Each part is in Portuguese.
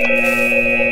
Música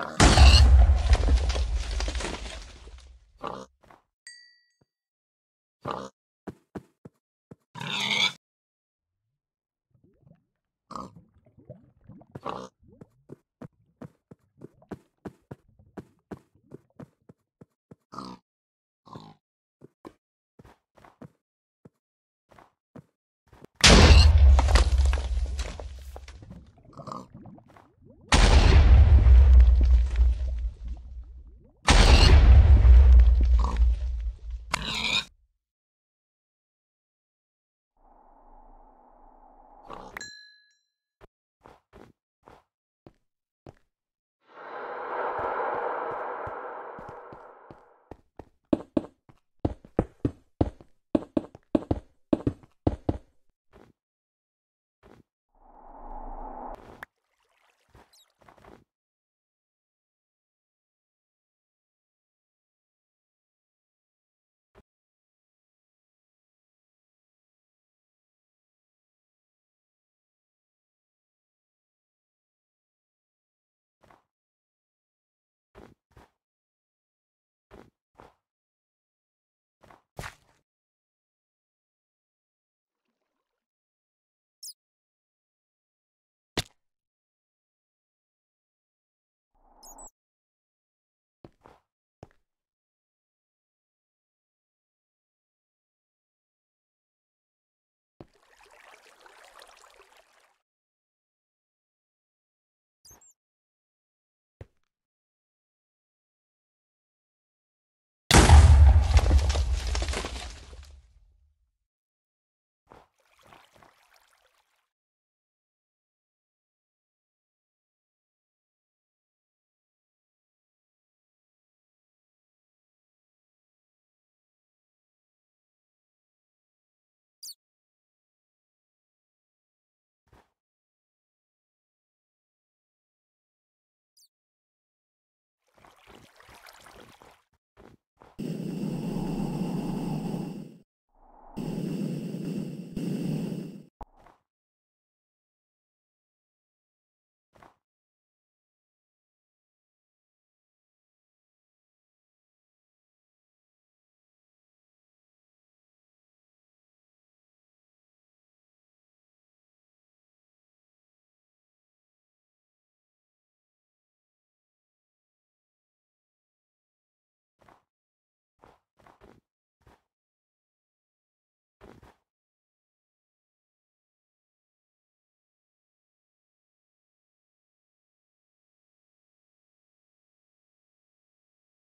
Uh-huh.